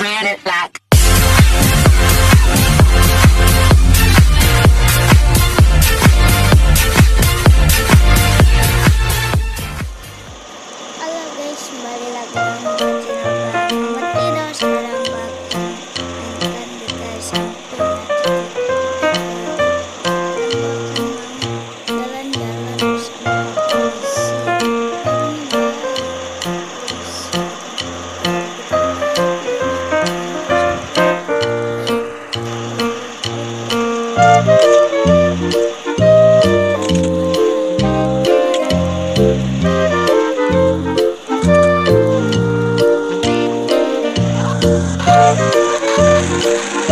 ran it back. Música